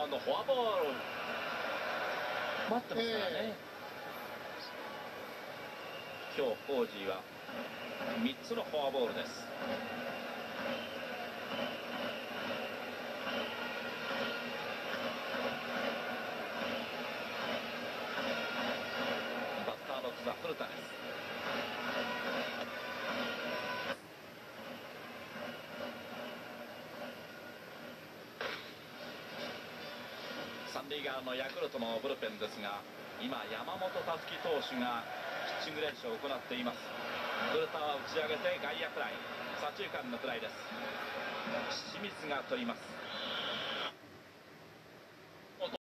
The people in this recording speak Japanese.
マンドフォアボール。待ってますからね、今日コージーは3つのフォアボールです。バッターボックスは古田です三塁側のヤクルトのブルペンですが今山本達樹投手がピッチング練習を行っています。古田は打ち上げて外野フライ左中間のフライです。清水が取ります。